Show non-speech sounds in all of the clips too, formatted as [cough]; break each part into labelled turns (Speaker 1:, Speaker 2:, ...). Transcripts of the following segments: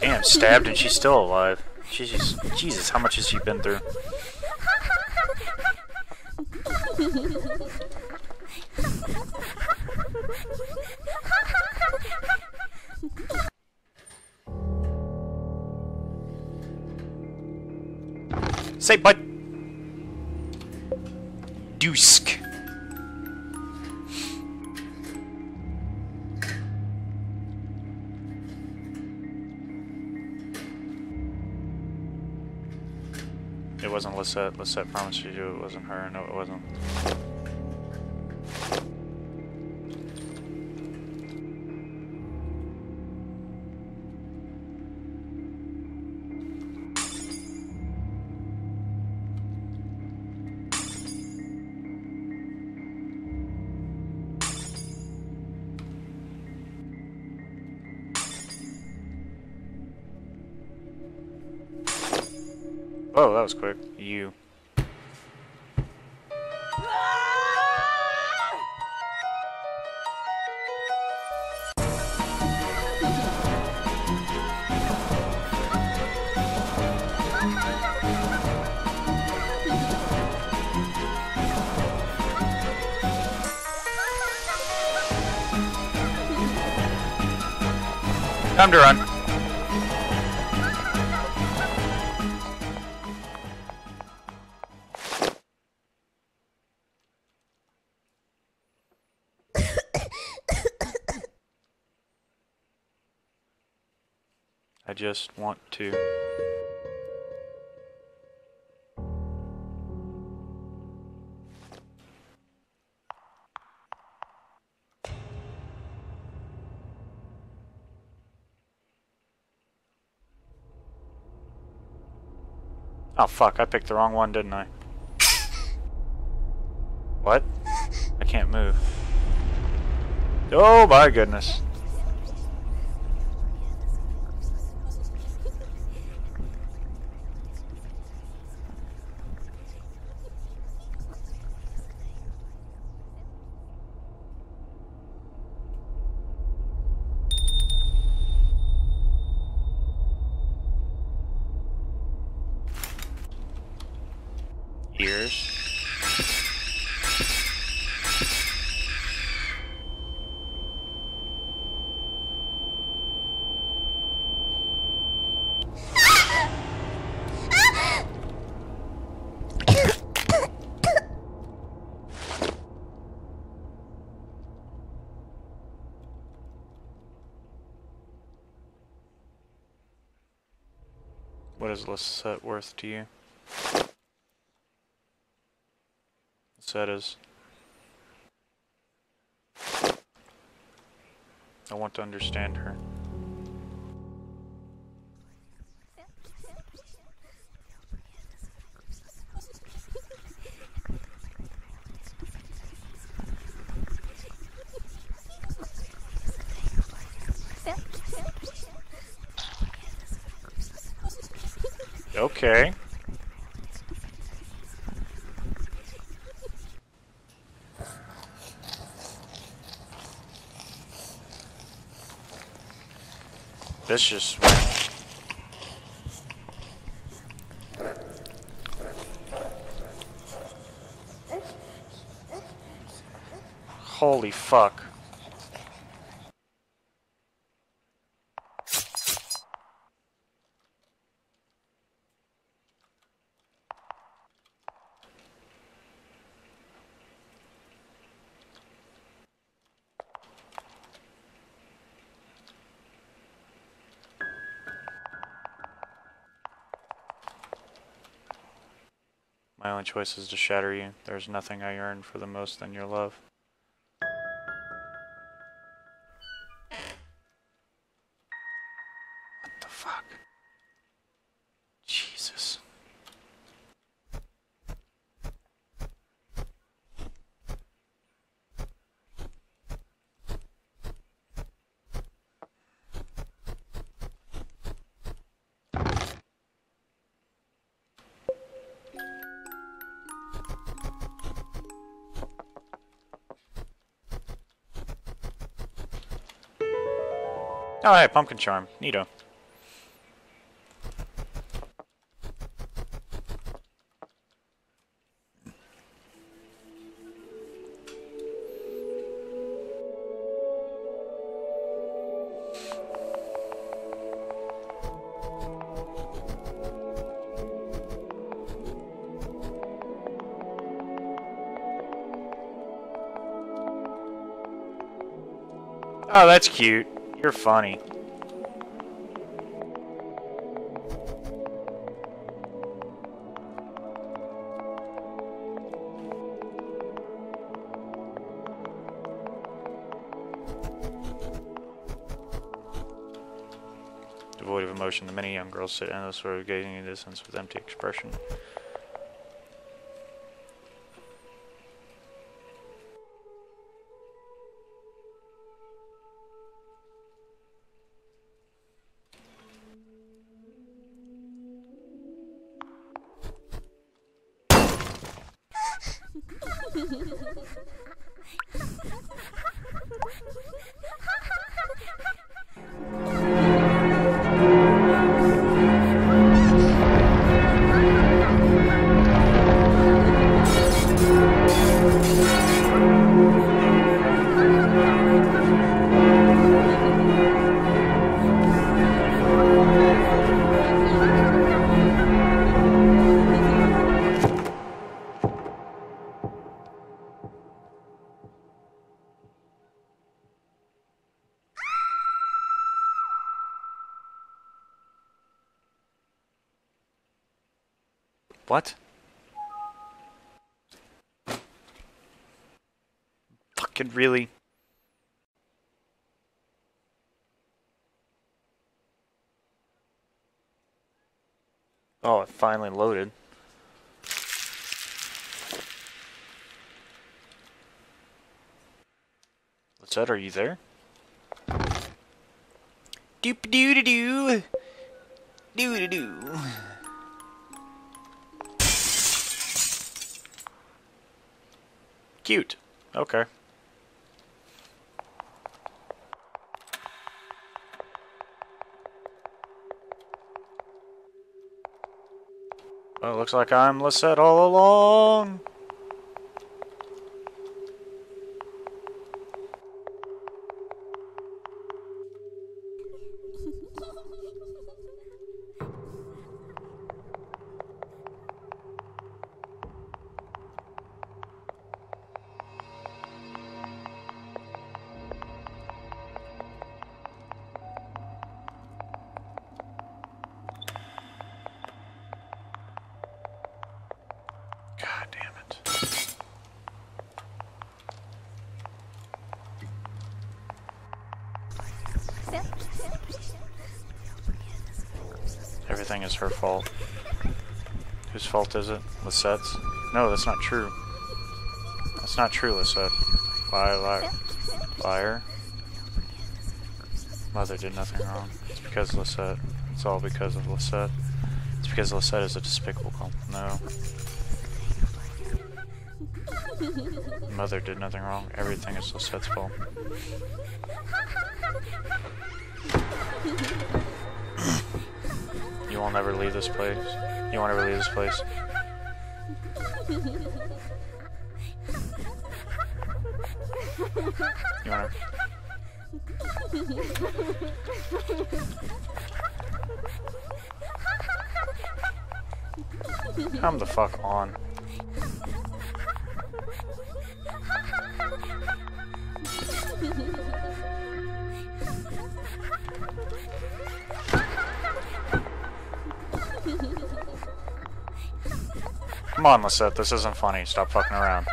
Speaker 1: Damn, stabbed and she's still alive. Jesus, Jesus, how much has she been through? Say, bud. Dusk. It wasn't Lisette. Lisette promised you it wasn't her. No, it wasn't. Was quick. You. Time to run. Just want to. Oh fuck, I picked the wrong one, didn't I? What? I can't move. Oh my goodness. What is Lisette worth to you? Lisette is. I want to understand her. Okay. This just. Holy fuck. My only choice is to shatter you. There's nothing I yearn for the most than your love. Oh, hey, pumpkin charm. Neato. Oh, that's cute. You're funny. Devoid of emotion, the many young girls sit endless sort of gazing in distance with empty expression. Oh, it finally loaded. What's Lisette, are you there? Doop doo doo doo. Doo doo doo. Cute. Okay. Well, looks like I'm Lisette all along. Her fault. Whose fault is it? Lisette's? No, that's not true. That's not true, Lisette. Liar, liar. Liar. Mother did nothing wrong. It's because Lisette. It's all because of Lisette. It's because Lisette is a despicable girl. No. Mother did nothing wrong. Everything is Lisette's fault. You will never leave this place. You won't ever leave this place. You wanna... Come the fuck on. Come on, Lisette, this isn't funny. Stop fucking around.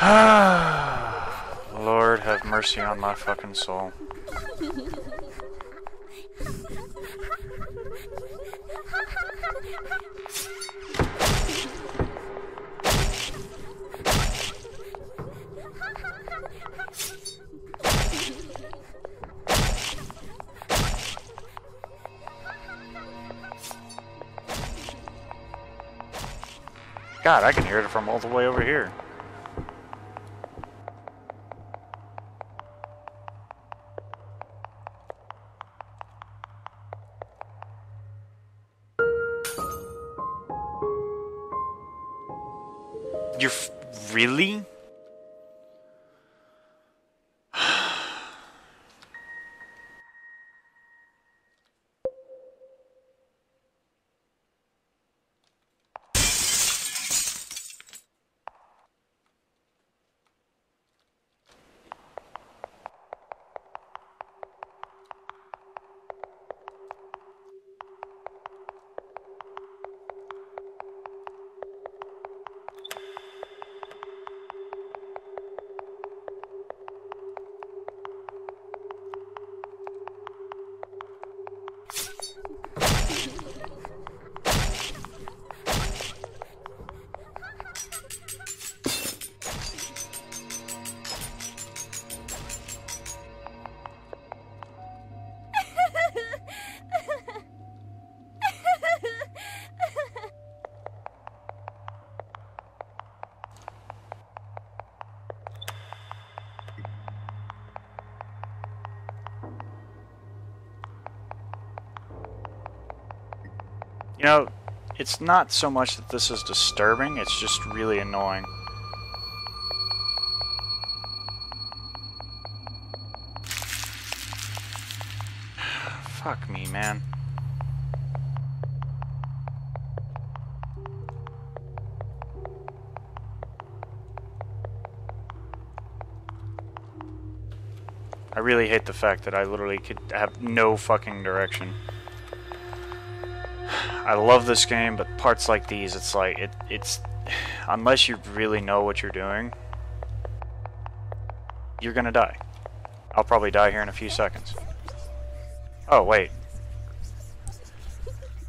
Speaker 1: [sighs] Lord have mercy on my fucking soul. [laughs] God, I can hear it from all the way over here. Know, it's not so much that this is disturbing, it's just really annoying. Fuck me, man. I really hate the fact that I literally could have no fucking direction. I love this game, but parts like these, it's like, it, it's, [sighs] unless you really know what you're doing, you're gonna die. I'll probably die here in a few seconds. Oh, wait.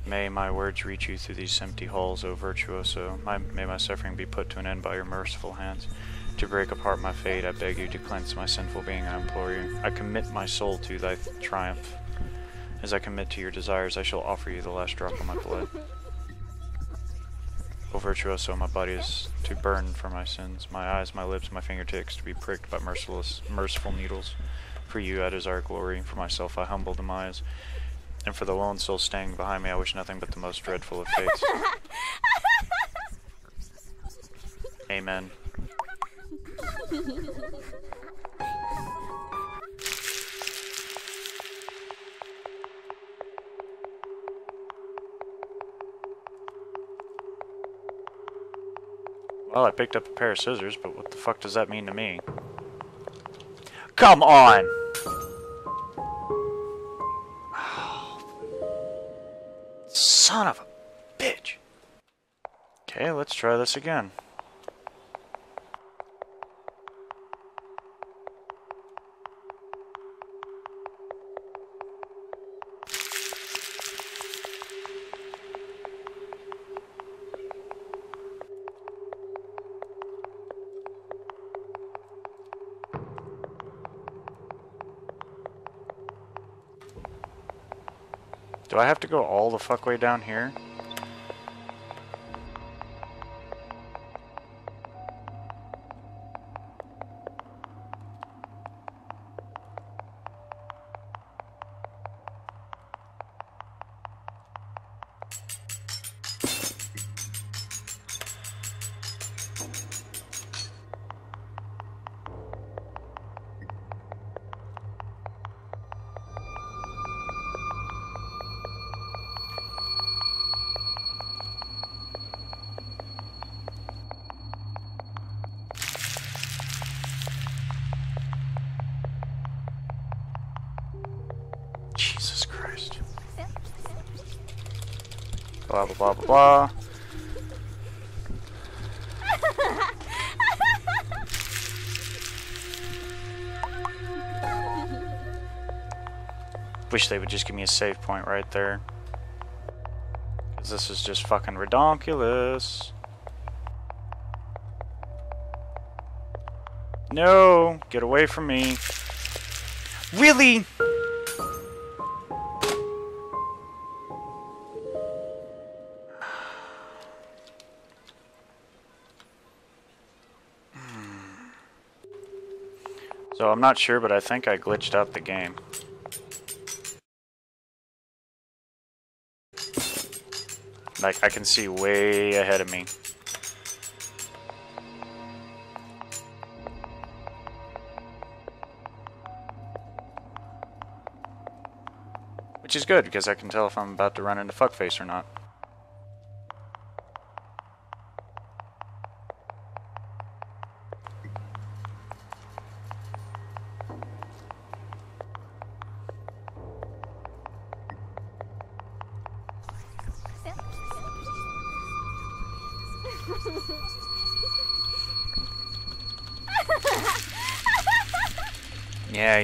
Speaker 1: May my words reach you through these empty halls, O virtuoso. My, may my suffering be put to an end by your merciful hands. To break apart my fate, I beg you to cleanse my sinful being, I implore you. I commit my soul to thy triumph. As I commit to your desires, I shall offer you the last drop of my blood. O virtuoso, my body is to burn for my sins, my eyes, my lips, my fingertips to be pricked by merciless, merciful needles. For you I desire glory, for myself I humble demise, and for the lone soul staying behind me I wish nothing but the most dreadful of fates. [laughs] Amen. Well, I picked up a pair of scissors, but what the fuck does that mean to me? Come on! [sighs] Son of a bitch! Okay, let's try this again. I have to go all the fuck way down here? Blah blah blah blah blah. Wish they would just give me a save point right there. Cause this is just fucking redonkulous. No! Get away from me. Really? I'm not sure, but I think I glitched out the game. Like, I can see way ahead of me. Which is good, because I can tell if I'm about to run into fuckface or not.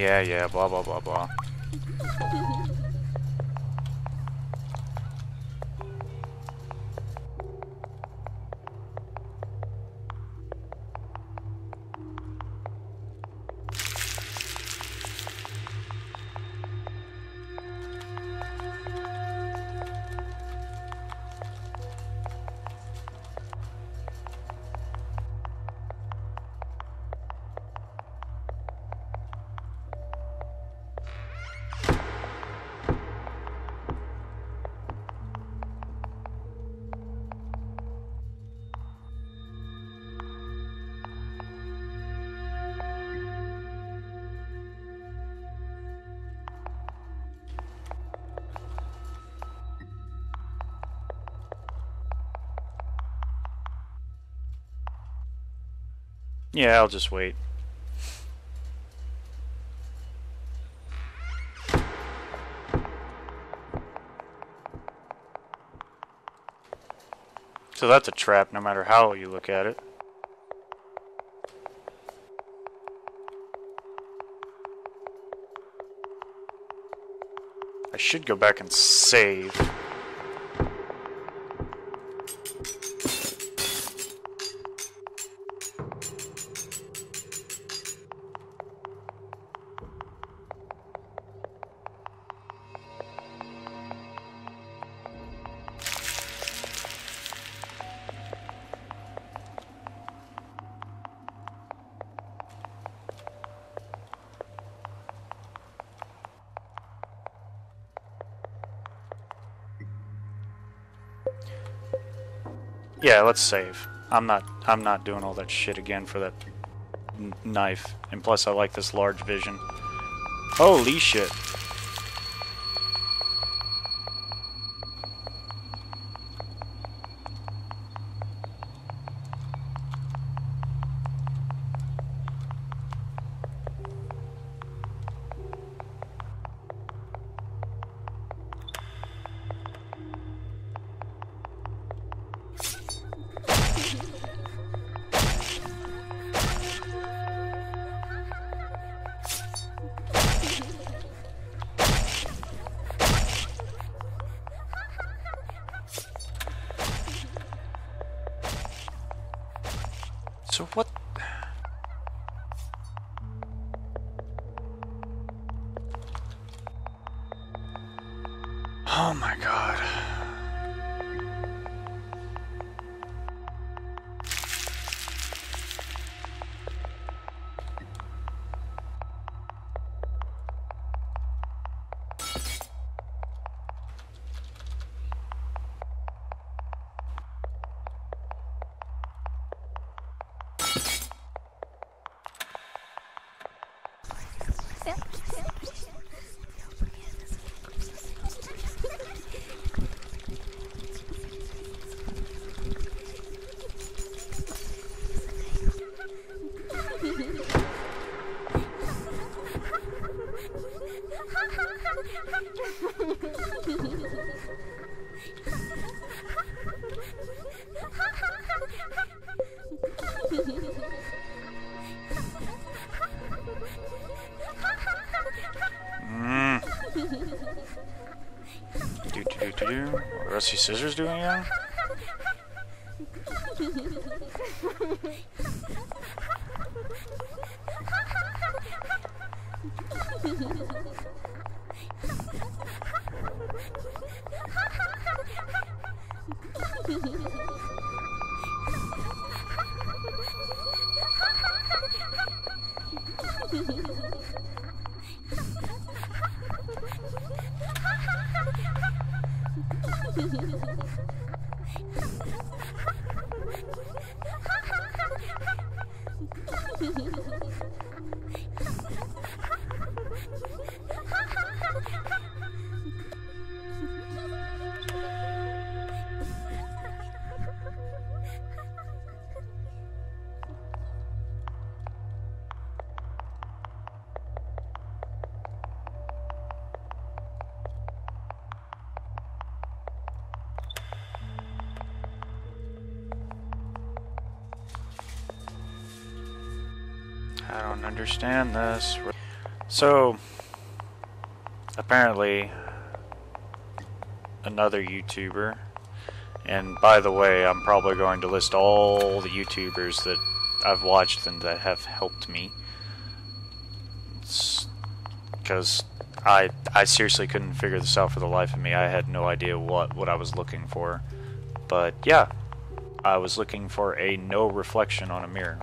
Speaker 1: Yeah, yeah, blah, blah, blah, blah. Yeah, I'll just wait. So that's a trap no matter how you look at it. I should go back and save. Let's save. I'm not I'm not doing all that shit again for that knife. And plus I like this large vision. Holy shit. So what? Rusty Scissors doing anything? Understand this. So, apparently, another YouTuber, and by the way, I'm probably going to list all the YouTubers that I've watched and that have helped me. Because I, I seriously couldn't figure this out for the life of me. I had no idea what, what I was looking for. But yeah, I was looking for a no reflection on a mirror.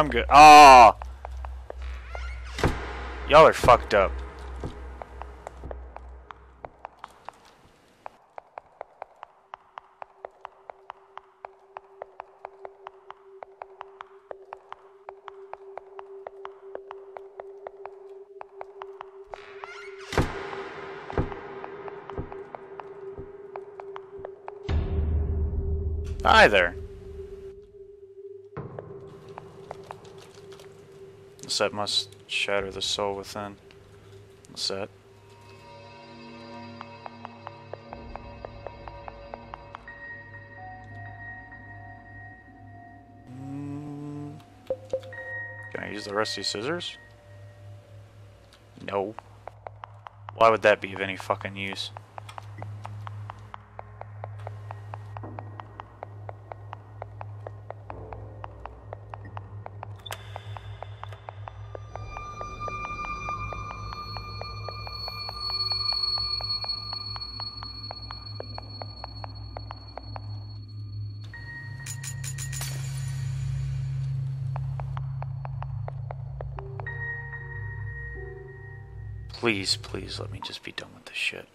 Speaker 1: I'm good. Ah! Y'all are fucked up. Hi there. The set must shatter the soul within. The set. Mm. Can I use the rusty scissors? No. Why would that be of any fucking use? Please, please let me just be done with this shit.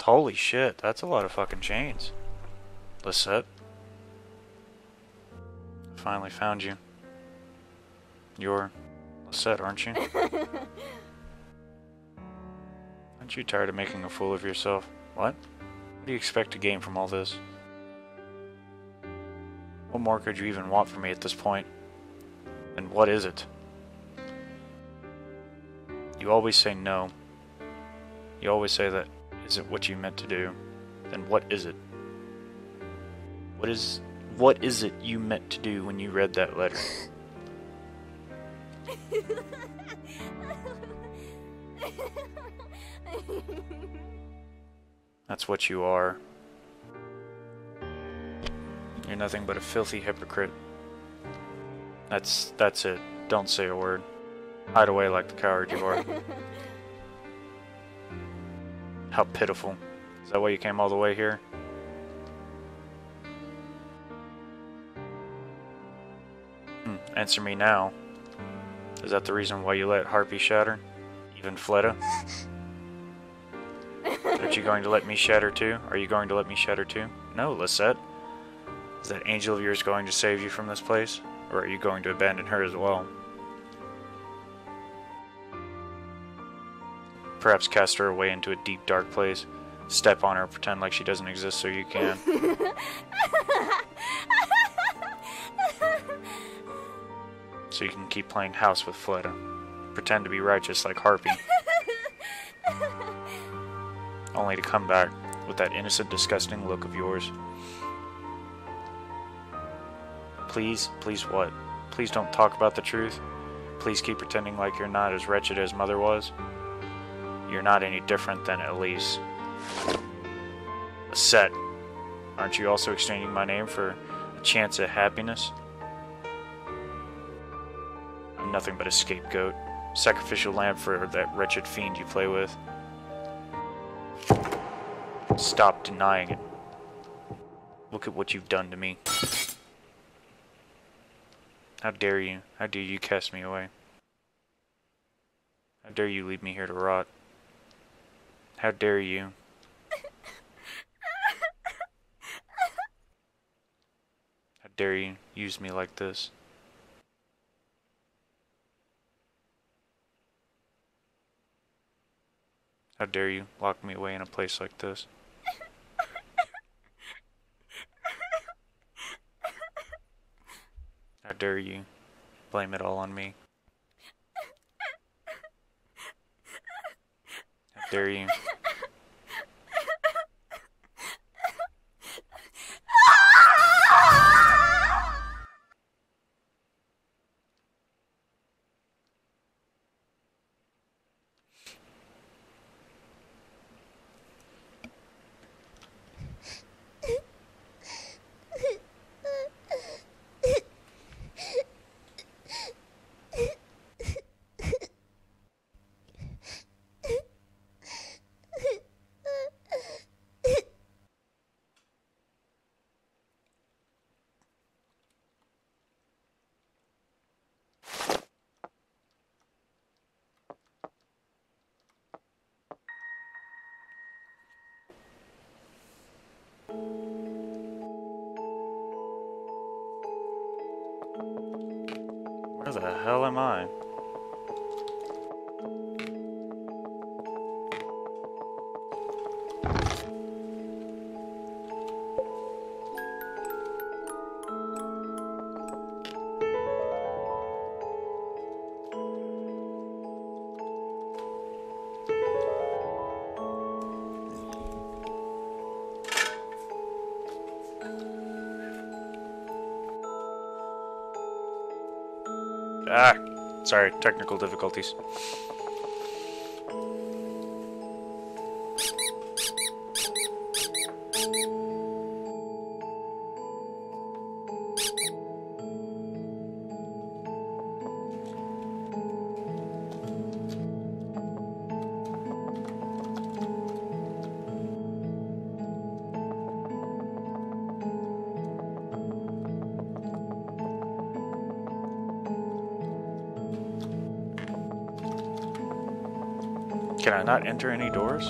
Speaker 1: Holy shit, that's a lot of fucking chains. Lisette. Finally found you. You're Lisette, aren't you? [laughs] Aren't you tired of making a fool of yourself? What? What do you expect to gain from all this? What more could you even want from me at this point? And what is it? You always say no. You always say that isn't what you meant to do. Then what is it? What is what is it you meant to do when you read that letter? [laughs] [laughs] [laughs] [laughs] That's what you are. You're nothing but a filthy hypocrite. That's that's it. Don't say a word. Hide away like the coward you are. [laughs] How pitiful. Is that why you came all the way here? Hmm. Answer me now. Is that the reason why you let Harpy shatter? Even Fleta? [laughs] Aren't you going to let me shatter too? Are you going to let me shatter too? No, Lisette. Is that angel of yours going to save you from this place? Or are you going to abandon her as well? Perhaps cast her away into a deep, dark place. Step on her, pretend like she doesn't exist so you can. [laughs] so you can keep playing house with Fleta. Pretend to be righteous like Harpy. Only to come back with that innocent, disgusting look of yours. Please, please what? Please don't talk about the truth. Please keep pretending like you're not as wretched as Mother was. You're not any different than Elise. A set. Aren't you also exchanging my name for a chance at happiness? I'm nothing but a scapegoat. Sacrificial lamb for that wretched fiend you play with. Stop denying it. Look at what you've done to me. How dare you? How dare you cast me away? How dare you leave me here to rot? How dare you? How dare you use me like this? How dare you lock me away in a place like this? Dare you blame it all on me? How dare you? Ah, sorry, technical difficulties. Enter any doors?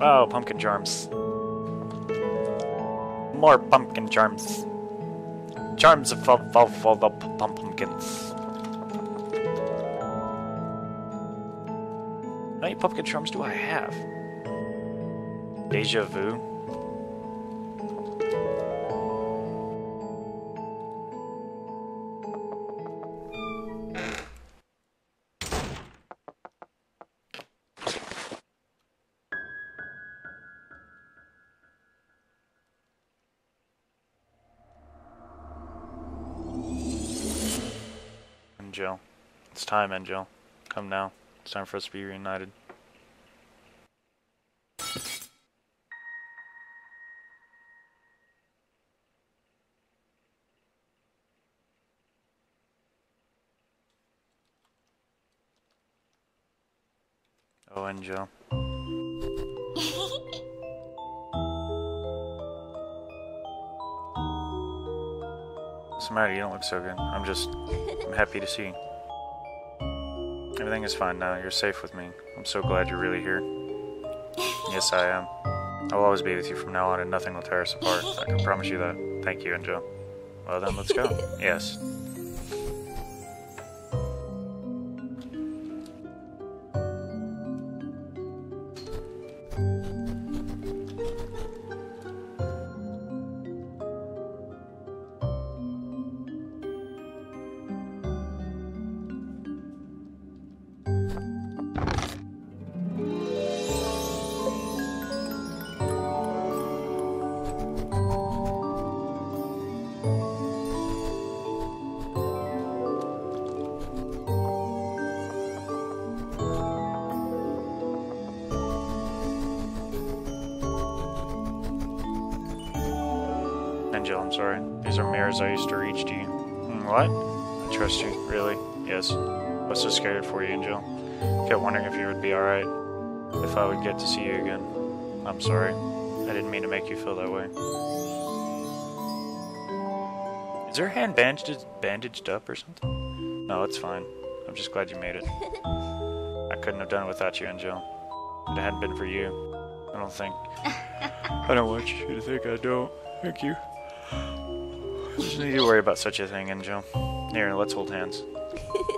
Speaker 1: Oh, pumpkin charms. More pumpkin charms. Charms of for, the pumpkins. How many pumpkin charms do I have? Deja vu. Angel. It's time, Angel. Come now. It's time for us to be reunited. Oh, Angel. What's the matter? You don't look so good. I'm just... I'm happy to see. you. Everything is fine now. You're safe with me. I'm so glad you're really here. Yes, I am. I'll always be with you from now on, and nothing will tear us apart. I can promise you that. Thank you, Angel. Well then, let's go. yes. Angel, I'm sorry. These are mirrors I used to reach to you. Hmm, what? I trust you, really? Yes. I was so scary for you, Angel? Kept wondering if you would be alright. If I would get to see you again. I'm sorry. I didn't mean to make you feel that way. Is her hand bandaged, bandaged up or something? No, it's fine. I'm just glad you made it. [laughs] I couldn't have done it without you, Angel. If it hadn't been for you, I don't think... I don't want you to think I don't. Thank you. No need to worry about such a thing, Angel. Here, let's hold hands. [laughs]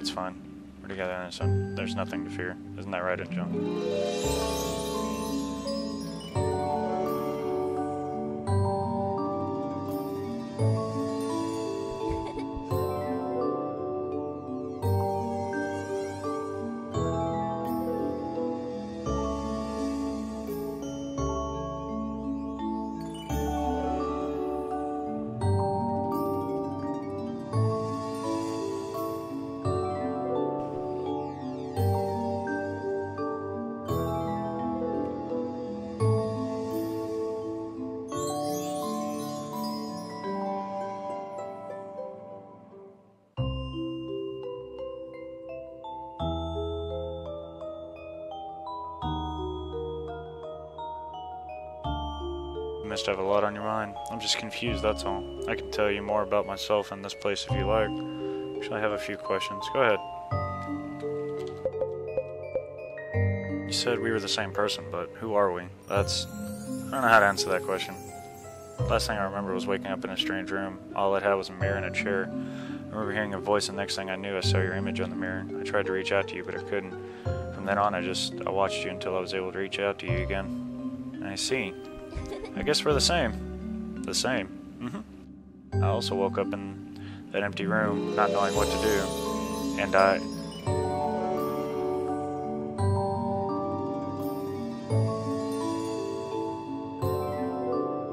Speaker 1: it's fine. We're together innocent. There's nothing to fear. Isn't that right, Angel? Must have a lot on your mind. I'm just confused, that's all. I can tell you more about myself and this place if you like. Actually, I have a few questions. Go ahead. You said we were the same person, but who are we? That's... I don't know how to answer that question. Last thing I remember was waking up in a strange room. All it had was a mirror and a chair. I remember hearing a voice, and next thing I knew, I saw your image on the mirror. I tried to reach out to you, but I couldn't. From then on, I just I watched you until I was able to reach out to you again. And I see. I guess we're the same. The same. hmm I also woke up in that empty room, not knowing what to do. And I...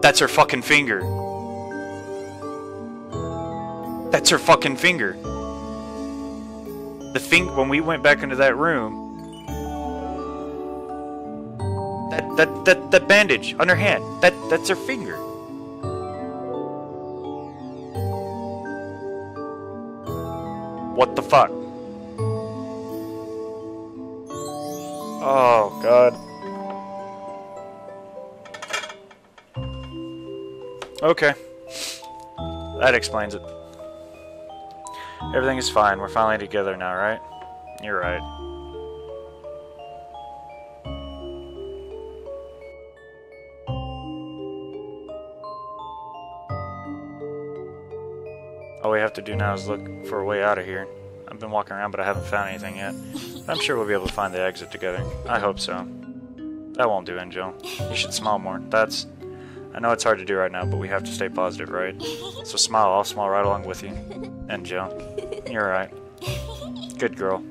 Speaker 1: That's her fucking finger. That's her fucking finger. The thing when we went back into that room, that that that bandage on her hand, that that's her finger. What the fuck? Oh god. Okay. That explains it. Everything is fine. We're finally together now, right? You're right. Do now is look for a way out of here. I've been walking around, but I haven't found anything yet. I'm sure we'll be able to find the exit together. I hope so. That won't do, Angel. You should smile more. That's... I know it's hard to do right now, but we have to stay positive, right? So smile. I'll smile right along with you. Angel. You're right. Good girl.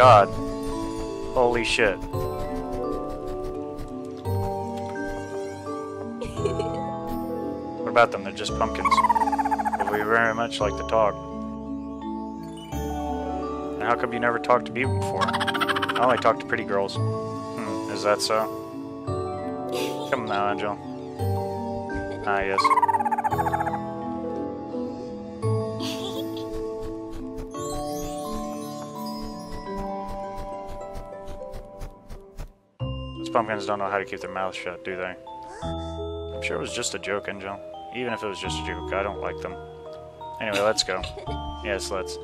Speaker 1: god. Holy shit. [laughs] what about them? They're just pumpkins. But we very much like to talk. And how come you never talked to people before? I only talk to pretty girls. Hmm, is that so? Come now, Angel. Ah, yes. Pumpkins don't know how to keep their mouths shut, do they? I'm sure it was just a joke, Angel. Even if it was just a joke, I don't like them. Anyway, let's go. [laughs] Yes, let's.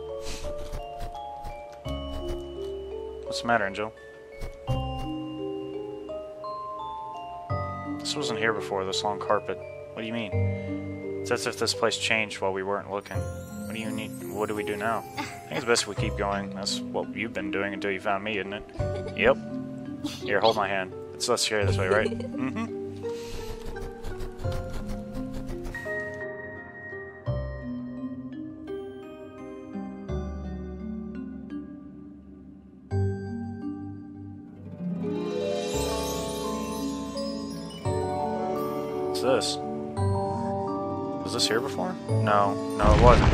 Speaker 1: What's the matter, Angel? This wasn't here before, this long carpet. What do you mean? It's as if this place changed while we weren't looking. What do you need? What do we do now? I think it's best if we keep going. That's what you've been doing until you found me, isn't it? Yep. Here, hold my hand. It's less scary this way, right? [laughs] Mm-hmm. What's this? Was this here before? No. No, it wasn't.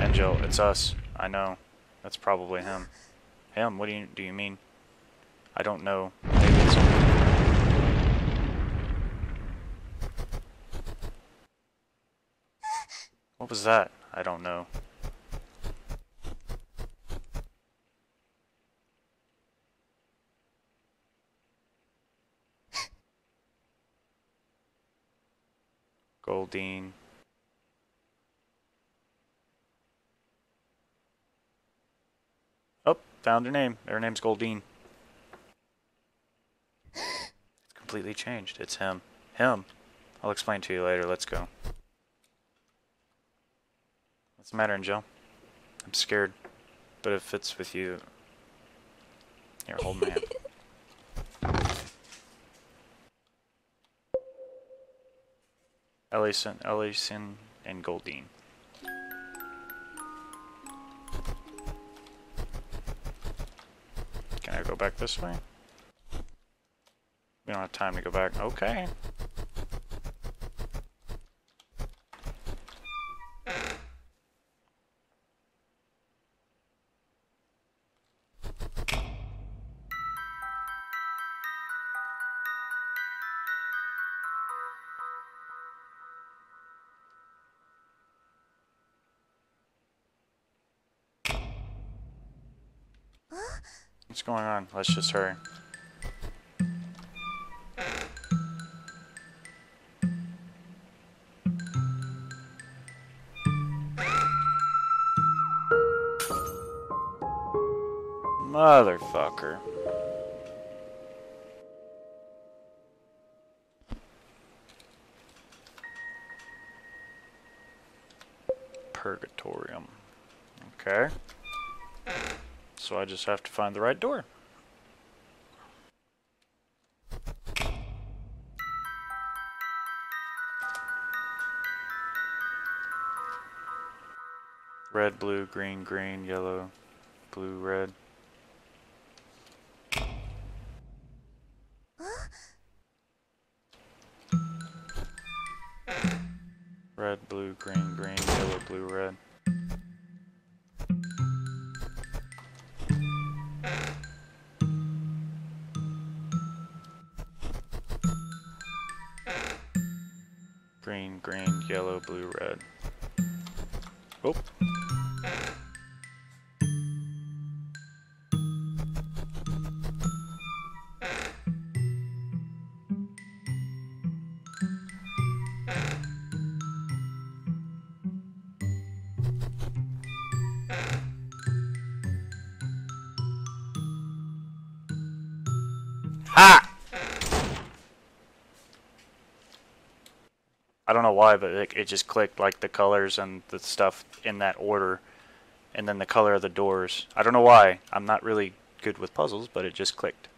Speaker 1: Angel, it's us. I know. That's probably him. Him? What do you do you mean? I don't know. Maybe it's What was that? I don't know. Goldia. Oh, found her name. Her name's Goldia. It's completely changed. It's him. Him. I'll explain to you later. Let's go. What's the matter, Angel? I'm scared. But if it's with you... Here, hold my hand. [laughs] Ellison, Ellison, and Goldia. Can I go back this way? We don't have time to go back. Okay. What's going on? Let's just hurry. Motherfucker. Purgatorium. Okay. So I just have to find the right door. Red, blue, green, green, yellow, blue, red. Ha! I don't know why, but it, it just clicked like the colors and the stuff in that order, and then the color of the doors. I don't know why. I'm not really good with puzzles, but it just clicked.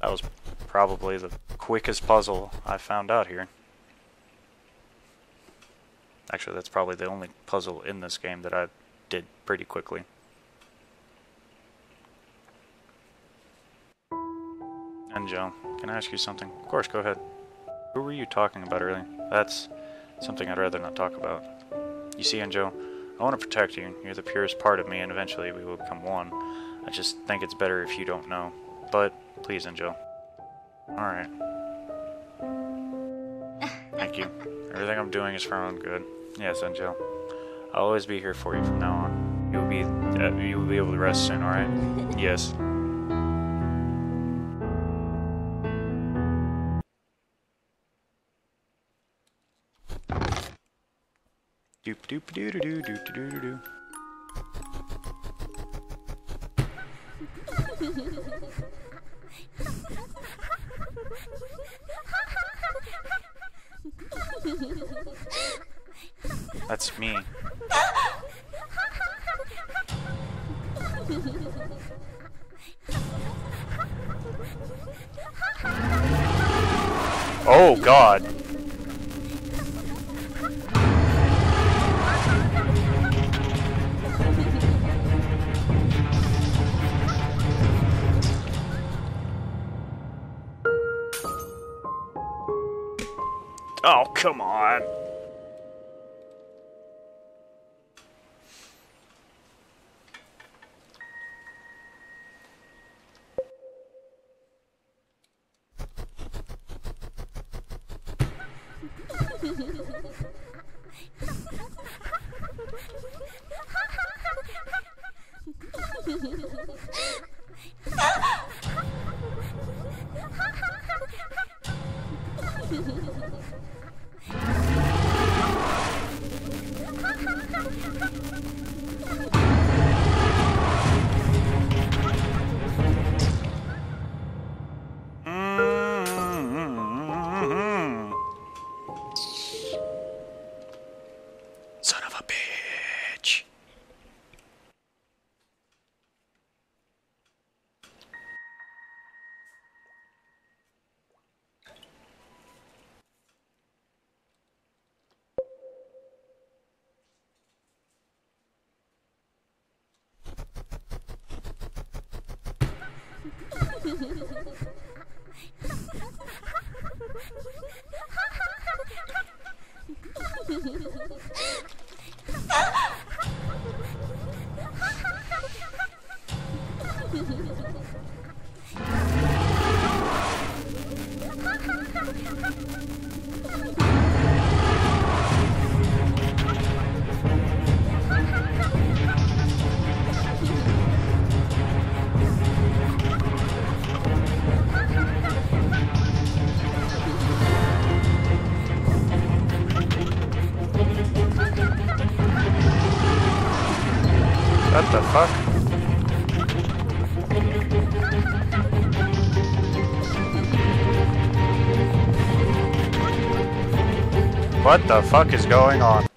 Speaker 1: That was probably the quickest puzzle I found out here. Actually, that's probably the only puzzle in this game that I did pretty quickly. Joe, can I ask you something? Of course, go ahead. Who were you talking about earlier? That's something I'd rather not talk about. You see, Angel, I want to protect you. You're the purest part of me, and eventually we will become one. I just think it's better if you don't know. But, please, Angel. Alright. Thank you. [laughs] Everything I'm doing is for my own good. Yes, Angel. I'll always be here for you from now on. You will be, uh, you will be able to rest soon, alright? [laughs] yes. Doop doo doo doo doo doo doo doo. That's me. Oh god. Fuck is going on?